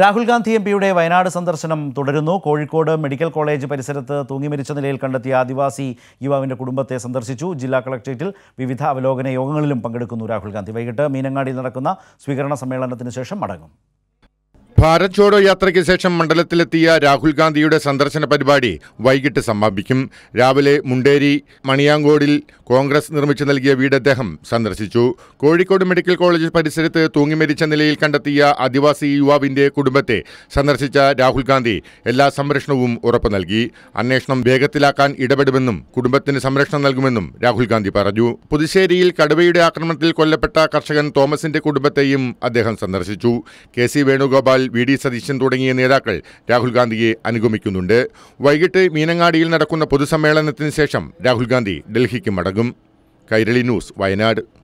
Rahul Gandhi M പിയുടെ വയനാട് സന്ദർശനം തുടരുന്നു. കോഴിക്കോട് മെഡിക്കൽ കോളേജ് പരിസരത്ത് തൂങ്ങിമരിച്ച നിലയിൽ കണ്ടെത്തിയ ആദിവാസി യുവാവിന്റെ കുടുംബത്തെ സന്ദർശിച്ചു. ജില്ലാ കളക്ടറേറ്റിൽ വിവിധ അവലോകന യോഗങ്ങളിലും പങ്കെടുക്കുന്നു രാഹുൽ ഗാന്ധി. വൈകിട്ട് മീനങ്ങാടിയിൽ നടക്കുന്ന സ്വീകരണ സമ്മേളനത്തിന് ശേഷം മടങ്ങും. ഭാരത് ചോഡോ യാത്രയ്ക്ക് ശേഷം മണ്ഡലത്തിലെത്തിയ രാഹുൽ ഗാന്ധിയുടെ സന്ദർശന പരിപാടി വൈകിട്ട് സമാപിക്കും. രാവിലെ മുണ്ടേരി മണിയാങ്കോടിൽ കോൺഗ്രസ് നിർമ്മിച്ചു നൽകിയ വീട് അദ്ദേഹം സന്ദർശിച്ചു. കോഴിക്കോട് മെഡിക്കൽ കോളേജ് പരിസരത്ത് തൂങ്ങിമരിച്ച നിലയിൽ കണ്ടെത്തിയ ആദിവാസി യുവാവിന്റെ കുടുംബത്തെ സന്ദർശിച്ച രാഹുൽ ഗാന്ധി എല്ലാ സംരക്ഷണവും ഉറപ്പു നൽകി. അന്വേഷണം വേഗത്തിലാക്കാൻ ഇടപെടുമെന്നും കുടുംബത്തിന് സംരക്ഷണം നൽകുമെന്നും രാഹുൽ ഗാന്ധി പറഞ്ഞു. പുതുശ്ശേരിയിൽ കടുവയുടെ ആക്രമണത്തിൽ കൊല്ലപ്പെട്ട കർഷകൻ തോമസിന്റെ കുടുംബത്തെയും അദ്ദേഹം സന്ദർശിച്ചു. K C Venugopal V D Satheesan തുടങ്ങിയ നേതാക്കൾ രാഹുൽ ഗാന്ധിയെ അനുഗമിക്കുന്നുണ്ട്. വൈകിട്ട് മീനങ്ങാടിയിൽ നടക്കുന്ന പൊതുസമ്മേളനത്തിന് ശേഷം രാഹുൽ ഗാന്ധി ഡൽഹിക്ക് മടങ്ങും. കൈരളി ന്യൂസ് വയനാട്.